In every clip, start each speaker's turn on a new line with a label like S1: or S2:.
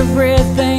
S1: everything.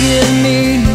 S1: Give me